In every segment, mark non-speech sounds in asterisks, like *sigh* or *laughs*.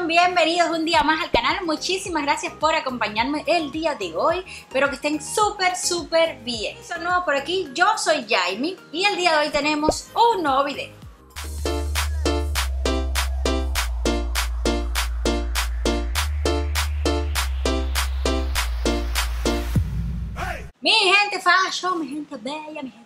Bienvenidos un día más al canal. Muchísimas gracias por acompañarme el día de hoy. Espero que estén súper, súper bien. Son nuevos por aquí, yo soy Jaime y el día de hoy tenemos un nuevo video. Mi gente fashion, mi gente bella, mi gente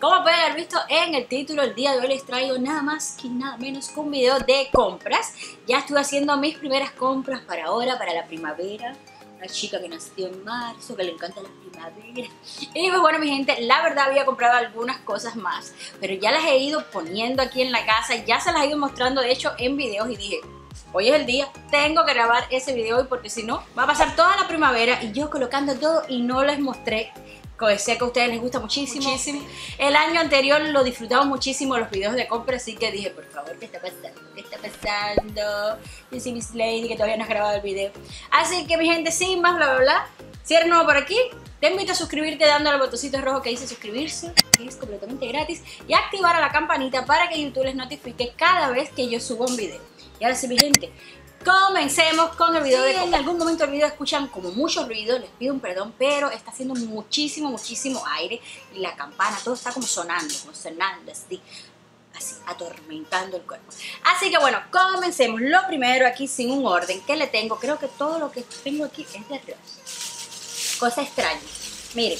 Como pueden haber visto en el título, el día de hoy les traigo nada más que nada menos que un video de compras. Ya estuve haciendo mis primeras compras para ahora, para la primavera. Una chica que nació en marzo, que le encanta la primavera. Y pues bueno, mi gente, la verdad había comprado algunas cosas más, pero ya las he ido poniendo aquí en la casa, ya se las he ido mostrando de hecho en videos y dije, hoy es el día, tengo que grabar ese video hoy porque si no, va a pasar toda la primavera y yo colocando todo y no les mostré sé que a ustedes les gusta muchísimo. El año anterior lo disfrutamos muchísimo los videos de compra, así que dije, por favor, ¿qué está pasando? ¿Qué está pasando? Soy Miss Lady, que todavía no has grabado el video. Así que mi gente, sin más, bla, bla, bla. Si eres nuevo por aquí, te invito a suscribirte dando al botoncito rojo que dice suscribirse, que es completamente gratis, y activar a la campanita para que YouTube les notifique cada vez que yo subo un video. Y ahora sí, mi gente, comencemos con el video de En algún momento del video escuchan como mucho ruido, les pido un perdón, pero está haciendo muchísimo, muchísimo aire y la campana, todo está como sonando, como sonando así, así, atormentando el cuerpo. Así que bueno, comencemos. Lo primero aquí sin un orden, que le tengo? Creo que todo lo que tengo aquí es de arroz. Cosa extraña. Miren,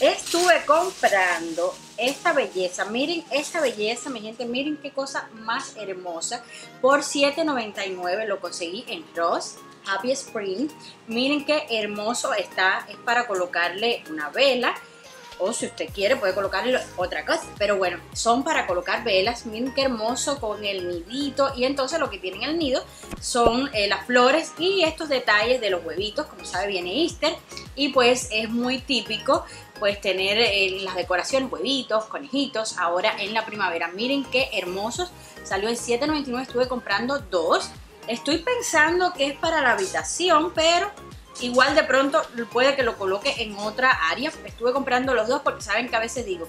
estuve comprando esta belleza. Miren esta belleza, mi gente. Miren qué cosa más hermosa. Por $7.99 lo conseguí en Ross. Happy Spring. Miren qué hermoso está. Es para colocarle una vela. O si usted quiere puede colocarle otra cosa. Pero bueno, son para colocar velas. Miren qué hermoso con el nidito. Y entonces lo que tienen el nido son eh, las flores y estos detalles de los huevitos. Como sabe viene Easter. Y pues es muy típico puedes tener eh, las decoraciones, huevitos, conejitos, ahora en la primavera. Miren qué hermosos. Salió en 7.99, estuve comprando dos. Estoy pensando que es para la habitación, pero igual de pronto puede que lo coloque en otra área. Estuve comprando los dos porque saben que a veces digo,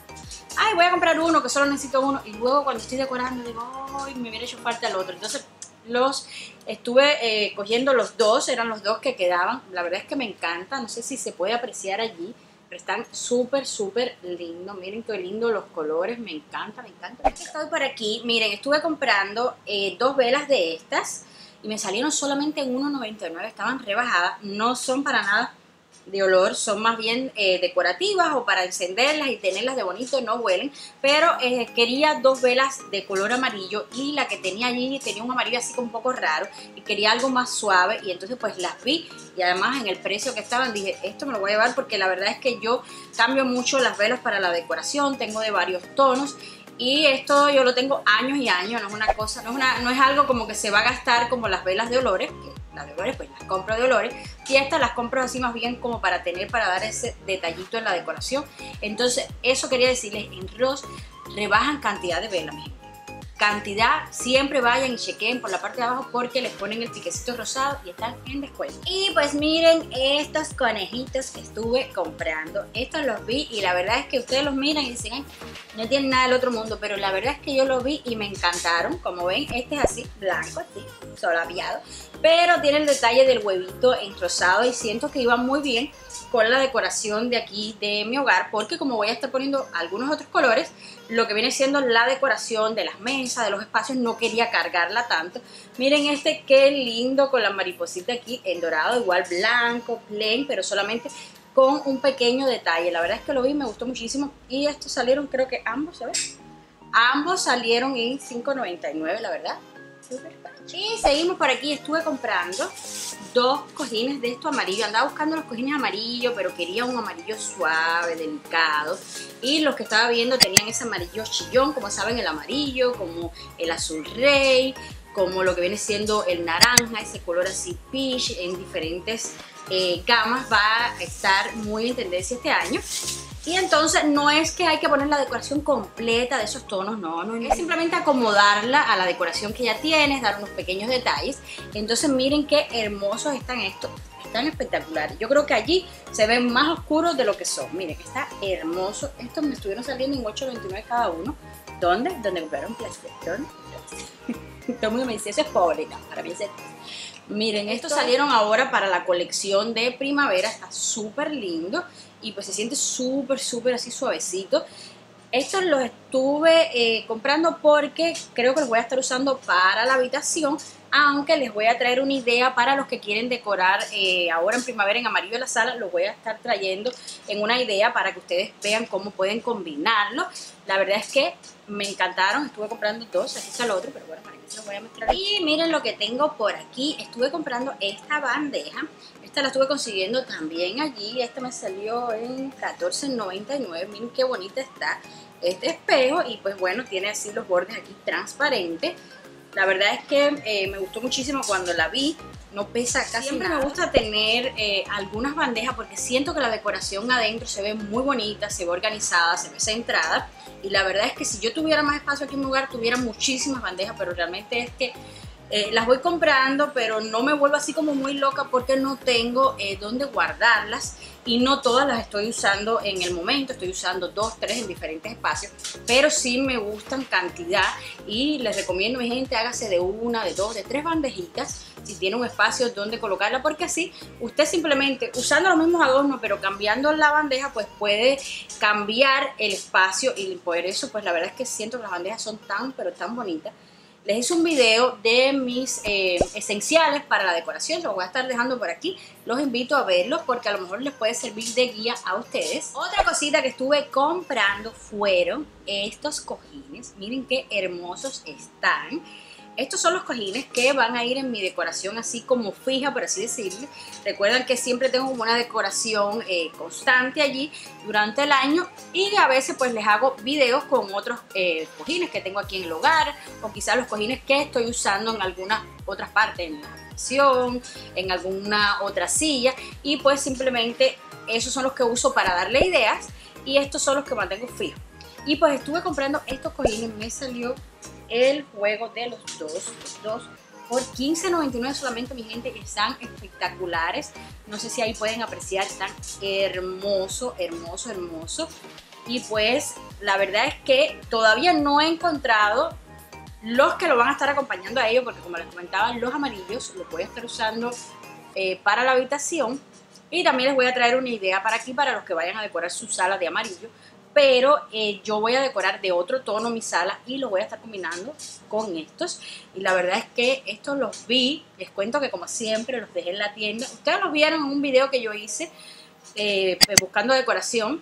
ay, voy a comprar uno, que solo necesito uno. Y luego cuando estoy decorando digo, ay, me hubiera hecho falta el otro. Entonces los estuve eh, cogiendo los dos, eran los dos que quedaban. La verdad es que me encanta, no sé si se puede apreciar allí están súper, súper lindos. Miren qué lindo los colores, me encanta, me encanta. Estoy por aquí, miren, estuve comprando eh, dos velas de estas y me salieron solamente en 1.99, estaban rebajadas, no son para nada de olor son más bien eh, decorativas o para encenderlas y tenerlas de bonito, no huelen, pero eh, quería dos velas de color amarillo y la que tenía allí tenía un amarillo así como un poco raro y quería algo más suave y entonces pues las vi y además en el precio que estaban dije esto me lo voy a llevar porque la verdad es que yo cambio mucho las velas para la decoración, tengo de varios tonos y esto yo lo tengo años y años, no es una cosa, no es, no es algo como que se va a gastar como las velas de olores, las de olores pues las compro de olores, y estas las compro así más bien como para tener, para dar ese detallito en la decoración. Entonces eso quería decirles, en Ross rebajan cantidad de velas, cantidad, siempre vayan y chequen por la parte de abajo porque les ponen el piquecito rosado y están en descuento. Y pues miren estos conejitos que estuve comprando. Estos los vi y la verdad es que ustedes los miran y dicen, no tienen nada del otro mundo, pero la verdad es que yo los vi y me encantaron. Como ven, este es así, blanco, así, solapiado, pero tiene el detalle del huevito en rosado y siento que iba muy bien con la decoración de aquí de mi hogar porque como voy a estar poniendo algunos otros colores lo que viene siendo la decoración de las mesas, de los espacios no quería cargarla tanto. Miren este qué lindo con la mariposita aquí en dorado, igual blanco, plain pero solamente con un pequeño detalle, la verdad es que lo vi, me gustó muchísimo y estos salieron creo que ambos, ¿sabes? Ambos salieron en $5.99 la verdad y seguimos por aquí, estuve comprando dos cojines de esto amarillo. Andaba buscando los cojines amarillos, pero quería un amarillo suave, delicado. Y los que estaba viendo tenían ese amarillo chillón, como saben, el amarillo, como el azul rey, como lo que viene siendo el naranja, ese color así peach, en diferentes eh, gamas. Va a estar muy en tendencia este año. Y entonces no es que hay que poner la decoración completa de esos tonos, no, no, es simplemente acomodarla a la decoración que ya tienes, dar unos pequeños detalles. Entonces miren qué hermosos están estos, están espectaculares. Yo creo que allí se ven más oscuros de lo que son. Miren, está hermoso. Estos me estuvieron saliendo en 8.29 cada uno. ¿Dónde? Donde compraron plástico. *laughs* Todo el mundo me dice, eso es pobre. No, para mí es Miren, estos salieron ahora para la colección de primavera. Está súper lindo y pues se siente súper, súper así suavecito. Estos los estuve eh, comprando porque creo que los voy a estar usando para la habitación, aunque les voy a traer una idea para los que quieren decorar eh, ahora en primavera en amarillo la sala, los voy a estar trayendo en una idea para que ustedes vean cómo pueden combinarlo. La verdad es que me encantaron, estuve comprando dos, aquí está el otro, pero bueno, para que se los voy a mostrar. Y miren lo que tengo por aquí, estuve comprando esta bandeja, esta la estuve consiguiendo también allí, esta me salió en $14.99, miren qué bonita está este espejo y pues bueno, tiene así los bordes aquí transparentes. La verdad es que eh, me gustó muchísimo cuando la vi, no pesa casi Siempre me gusta tener eh, algunas bandejas porque siento que la decoración adentro se ve muy bonita, se ve organizada, se ve centrada. Y la verdad es que si yo tuviera más espacio aquí en mi lugar, tuviera muchísimas bandejas, pero realmente es que eh, las voy comprando, pero no me vuelvo así como muy loca porque no tengo eh, dónde guardarlas y no todas las estoy usando en el momento, estoy usando dos, tres en diferentes espacios, pero sí me gustan cantidad y les recomiendo mi gente hágase de una, de dos, de tres bandejitas si tiene un espacio donde colocarla porque así usted simplemente usando los mismos adornos pero cambiando la bandeja pues puede cambiar el espacio y por eso pues la verdad es que siento que las bandejas son tan pero tan bonitas les hice un video de mis eh, esenciales para la decoración, los voy a estar dejando por aquí. Los invito a verlos porque a lo mejor les puede servir de guía a ustedes. Otra cosita que estuve comprando fueron estos cojines. Miren qué hermosos están. Estos son los cojines que van a ir en mi decoración así como fija, por así decirlo. Recuerden que siempre tengo una decoración eh, constante allí durante el año y a veces pues les hago videos con otros eh, cojines que tengo aquí en el hogar o quizás los cojines que estoy usando en algunas otras partes, en la habitación, en alguna otra silla y pues simplemente esos son los que uso para darle ideas y estos son los que mantengo fijos. Y pues estuve comprando estos cojines, me salió el juego de los dos, dos por 15.99 solamente, mi gente, están espectaculares. No sé si ahí pueden apreciar, están hermoso, hermoso, hermoso. Y pues la verdad es que todavía no he encontrado los que lo van a estar acompañando a ellos, porque como les comentaba, los amarillos los voy a estar usando eh, para la habitación. Y también les voy a traer una idea para aquí, para los que vayan a decorar su sala de amarillo pero eh, yo voy a decorar de otro tono mi sala y lo voy a estar combinando con estos. Y la verdad es que estos los vi, les cuento que como siempre los dejé en la tienda, ustedes los vieron en un video que yo hice eh, pues, buscando decoración,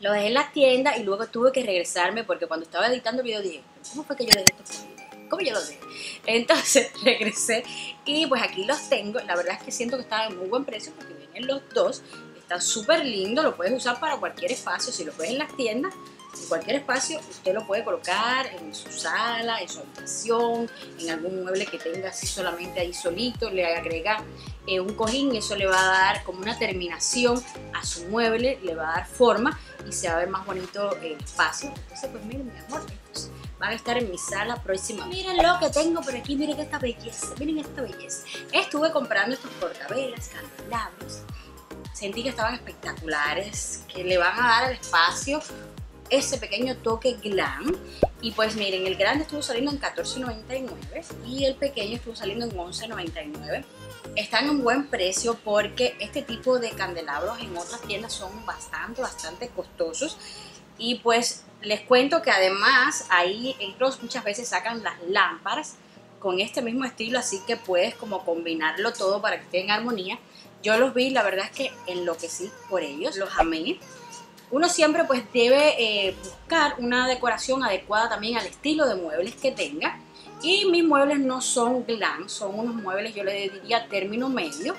los dejé en la tienda y luego tuve que regresarme porque cuando estaba editando el video dije, ¿cómo fue que yo dejé esto? ¿Cómo yo los dejé? Entonces *laughs* regresé y pues aquí los tengo, la verdad es que siento que están en muy buen precio porque vienen los dos Está súper lindo, lo puedes usar para cualquier espacio. Si lo ves en las tiendas, en cualquier espacio, usted lo puede colocar en su sala, en su habitación, en algún mueble que tenga así solamente ahí solito, le agrega eh, un cojín y eso le va a dar como una terminación a su mueble, le va a dar forma y se va a ver más bonito el espacio. Entonces, pues miren, mi amor, estos van a estar en mi sala próxima. Miren lo que tengo por aquí, miren esta belleza, miren esta belleza. Estuve comprando estos portavelas, candelabros, sentí que estaban espectaculares, que le van a dar al espacio ese pequeño toque glam. Y pues miren, el grande estuvo saliendo en $14.99 y el pequeño estuvo saliendo en $11.99. Están en buen precio porque este tipo de candelabros en otras tiendas son bastante, bastante costosos. Y pues les cuento que además ahí ellos muchas veces sacan las lámparas con este mismo estilo, así que puedes como combinarlo todo para que esté en armonía. Yo los vi, la verdad es que enloquecí por ellos, los amé. Uno siempre pues debe eh, buscar una decoración adecuada también al estilo de muebles que tenga. Y mis muebles no son glam, son unos muebles yo le diría término medio.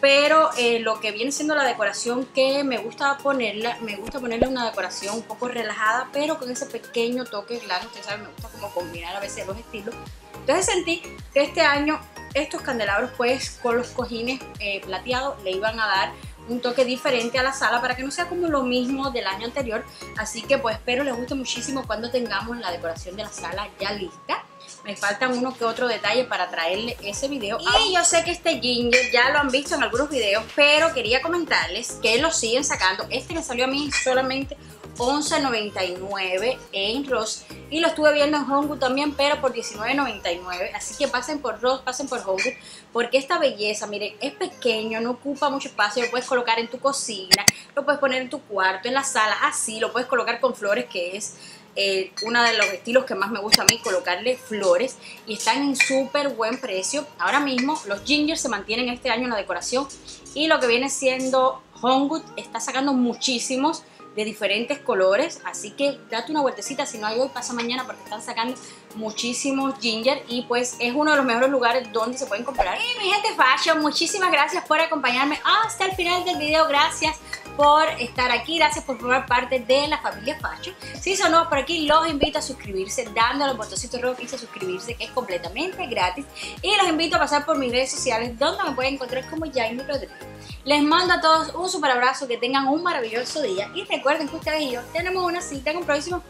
Pero eh, lo que viene siendo la decoración que me gusta ponerle, me gusta ponerle una decoración un poco relajada, pero con ese pequeño toque glam. Ustedes saben, me gusta como combinar a veces los estilos. Entonces sentí que este año estos candelabros pues con los cojines eh, plateados le iban a dar un toque diferente a la sala para que no sea como lo mismo del año anterior. Así que pues espero les guste muchísimo cuando tengamos la decoración de la sala ya lista. Me faltan uno que otro detalle para traerle ese video. Y yo sé que este ginger ya lo han visto en algunos videos, pero quería comentarles que lo siguen sacando. Este me salió a mí solamente 11.99 en Ross y lo estuve viendo en Hongkong también, pero por 19.99. Así que pasen por Ross, pasen por Hongkong, porque esta belleza, miren, es pequeño, no ocupa mucho espacio, lo puedes colocar en tu cocina, lo puedes poner en tu cuarto, en la sala, así, lo puedes colocar con flores, que es eh, uno de los estilos que más me gusta a mí, colocarle flores y están en súper buen precio. Ahora mismo los ginger se mantienen este año en la decoración y lo que viene siendo Hongwood está sacando muchísimos de diferentes colores, así que date una vueltecita, si no hay hoy, pasa mañana porque están sacando muchísimos ginger y pues es uno de los mejores lugares donde se pueden comprar. Y mi gente fashion, muchísimas gracias por acompañarme hasta el final del video, gracias por estar aquí, gracias por formar parte de la familia Fashion. Si son nuevos por aquí, los invito a suscribirse dándole al botoncito rojo que dice suscribirse, que es completamente gratis. Y los invito a pasar por mis redes sociales, donde me pueden encontrar como Jaime Rodríguez. Les mando a todos un super abrazo, que tengan un maravilloso día y recuerden que ustedes y yo tenemos una cita en un próximo